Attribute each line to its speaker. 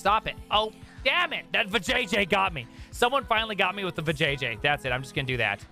Speaker 1: Stop it. Oh, damn it. That vajayjay got me. Someone finally got me with the vajayjay. That's it. I'm just going to do that.